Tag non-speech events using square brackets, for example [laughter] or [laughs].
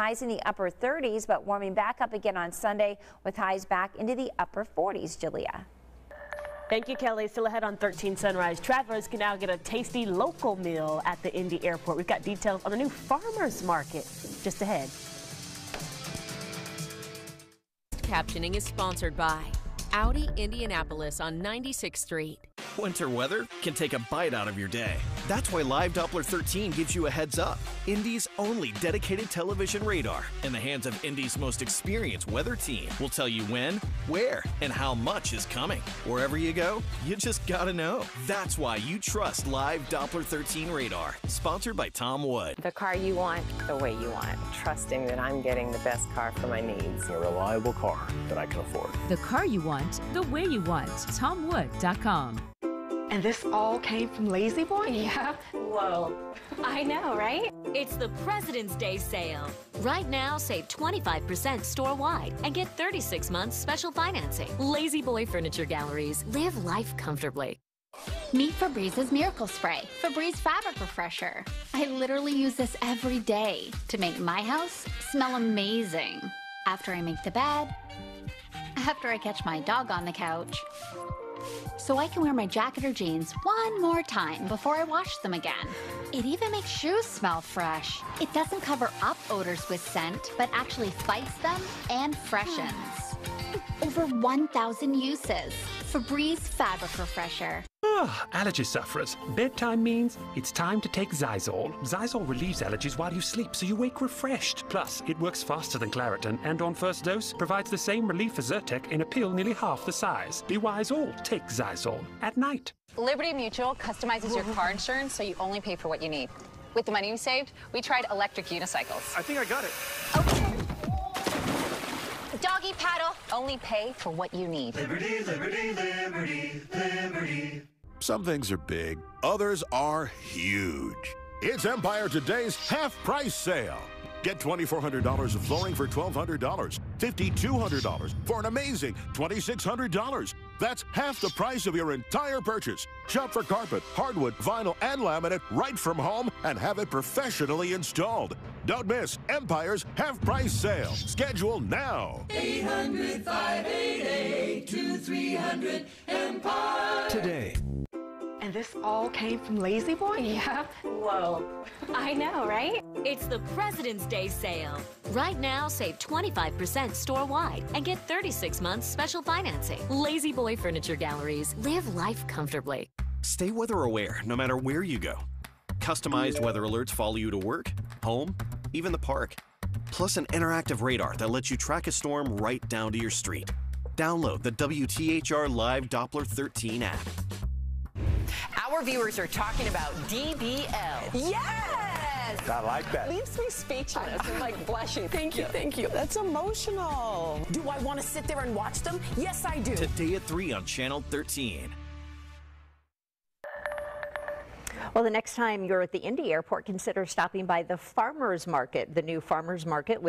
highs in the upper 30s, but warming back up again on Sunday with highs back into the upper 40s. Julia. Thank you, Kelly. Still ahead on 13 Sunrise. Travelers can now get a tasty local meal at the Indy Airport. We've got details on the new farmers market just ahead. Captioning is sponsored by Audi Indianapolis on 96th Street. [laughs] Winter weather can take a bite out of your day. That's why Live Doppler 13 gives you a heads up. Indy's only dedicated television radar in the hands of Indy's most experienced weather team will tell you when, where, and how much is coming. Wherever you go, you just gotta know. That's why you trust Live Doppler 13 radar. Sponsored by Tom Wood. The car you want, the way you want. Trusting that I'm getting the best car for my needs. A reliable car that I can afford. The car you want, the way you want. TomWood.com. And this all came from La-Z-Boy? Yeah. Whoa. I know, right? It's the President's Day sale. Right now, save 25% store wide and get 36 months special financing. La-Z-Boy Furniture Galleries. Live life comfortably. Meet Febreze's Miracle Spray, Febreze Fabric Refresher. I literally use this every day to make my house smell amazing. After I make the bed, after I catch my dog on the couch, so I can wear my jacket or jeans one more time before I wash them again. It even makes shoes smell fresh. It doesn't cover up odors with scent, but actually fights them and freshens. Hmm. Over 1,000 uses. Febreze Fabric Refresher. Ah, allergy sufferers. Bedtime means it's time to take Xyzal. Xyzal relieves allergies while you sleep, so you wake refreshed. Plus, it works faster than Claritin, and on first dose, provides the same relief as Zyrtec in a pill nearly half the size. Be wise all. Take Xyzal at night. Liberty Mutual customizes your car insurance so you only pay for what you need. With the money you saved, we tried electric unicycles. I think I got it. Okay. Doggy paddle. Only pay for what you need. Liberty, liberty, liberty, liberty. Some things are big, others are huge. It's Empire Today's half price sale. Get $2,400 of flooring for $1,200, $5,200 for an amazing $2,600. That's half the price of your entire purchase. Shop for carpet, hardwood, vinyl, and laminate right from home and have it professionally installed. Don't miss Empire's half price sale. Schedule now. 800 588 2300 Empire. Today. And this all came from La-Z-Boy? Yeah. Whoa. [laughs] I know, right? It's the President's Day sale. Right now, save 25% store wide and get 36 months special financing. La-Z-Boy Furniture Galleries. Live life comfortably. Stay weather aware no matter where you go. Customized weather alerts follow you to work, home, even the park. Plus an interactive radar that lets you track a storm right down to your street. Download the WTHR Live Doppler 13 app. Our viewers are talking about DBL. Yes! I like that. Leaves me speechless. I'm like blushing. Thank you, thank you. That's emotional. Do I want to sit there and watch them? Yes, I do. Today at 3 on Channel 13. Well, the next time you're at the Indy Airport, consider stopping by the Farmers Market, the new Farmers Market, which